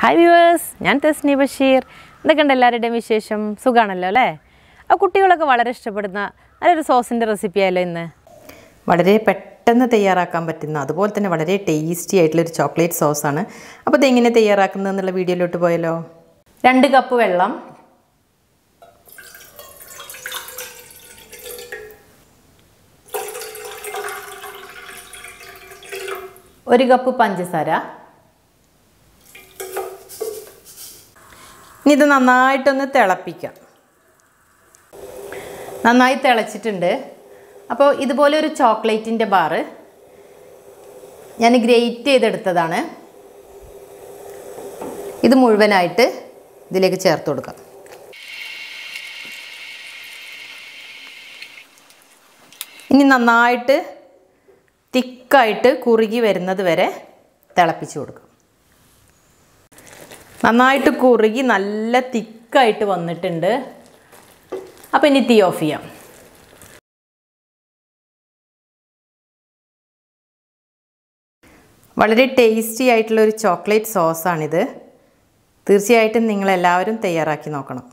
Hi viewers ഞാൻ തെസ്നി ബഷീർ. എന്തൊക്കെയുണ്ട് എല്ലാവരുടെയും വിശേഷം? സുഖമാണല്ലോ അല്ലേ? ആ കുട്ടികളൊക്കെ വളരെ ഇഷ്ടപ്പെടുന്ന നല്ലൊരു സോസിന്റെ റെസിപ്പി ആയല്ലോ ഇന്ന്. വളരെ പെട്ടെന്ന് തയ്യാറാക്കാൻ പറ്റുന്ന അതുപോലെ തന്നെ വളരെ ടേസ്റ്റി ആയിട്ടുള്ളൊരു ചോക്ലേറ്റ് സോസാണ് അപ്പോൾ ഇതെങ്ങനെ എങ്ങനെ തയ്യാറാക്കുന്നത് എന്നുള്ള വീഡിയോയിലോട്ട് പോയല്ലോ രണ്ട് കപ്പ് വെള്ളം. ഒരു കപ്പ് പഞ്ചസാര. ഇനി ഇത് നന്നായിട്ടൊന്ന് തിളപ്പിക്കാം. നന്നായി തിളച്ചിട്ടുണ്ട്. അപ്പോൾ ഇതുപോലെ ഒരു ചോക്ലേറ്റിന്റെ ബാറ് ഞാൻ ഗ്രേറ്റ് ചെയ്തെടുത്തതാണ്. ഇത് മുഴുവനായിട്ട് ഇതിലേക്ക് ചേർത്ത് കൊടുക്കാം. ഇനി നന്നായിട്ട് തിക്കായിട്ട് കുറുകി വരുന്നത് വരെ തിളപ്പിച്ചു കൊടുക്കാം. നന്നായിട്ട് കുറുകി നല്ല തിക്കായിട്ട് വന്നിട്ടുണ്ട്. അപ്പോൾ ഇനി തീ ഓഫ് ചെയ്യാം. വളരെ ടേസ്റ്റി ആയിട്ടുള്ള ഒരു ചോക്ലേറ്റ് സോസാണിത്. തീർച്ചയായിട്ടും നിങ്ങളെല്ലാവരും തയ്യാറാക്കി നോക്കണം.